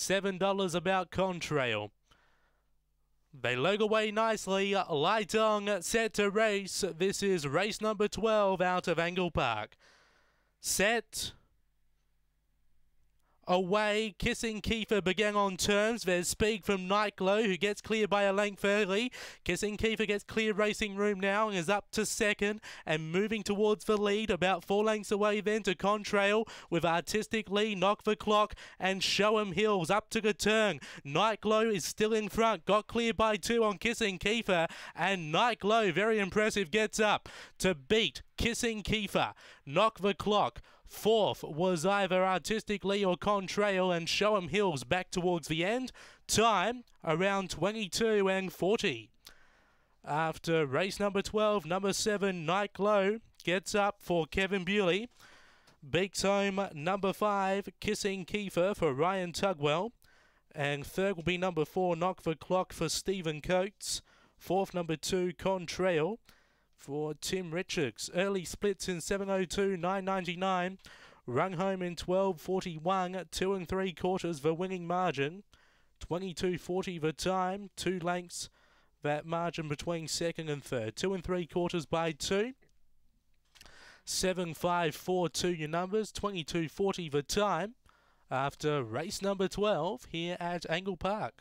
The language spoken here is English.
$7 about Contrail. They log away nicely. Lightong set to race. This is race number 12 out of Angle Park. Set away. Kissing Kiefer began on terms. There's speed from Nightglow, who gets clear by a length early. Kissing Kiefer gets clear racing room now and is up to second and moving towards the lead. About four lengths away then to Contrail with Artistic Lee, Knock the Clock and Show 'em Hills up to the turn. Nightglow is still in front. Got clear by two on Kissing Kiefer and Nightglow, very impressive, gets up to beat Kissing Kiefer. Knock the Clock. Fourth was either Artistically or Contrail and Show 'em Hills back towards the end. Time around 22 and 40. After race number 12, number 7, Nightglow gets up for Kevin Bewley. Beaks home number 5, Kissing Kiefer for Ryan Tugwell. And third will be number 4, Knock the Clock for Stephen Coates. Fourth, number 2, Contrail for Tim Richards. Early splits in 702, 999. Rung home in 1241, two and three quarters the winning margin. 2240 the time, two lengths that margin between second and third. Two and three quarters by two. 7542 your numbers, 2240 the time after race number 12 here at Angle Park.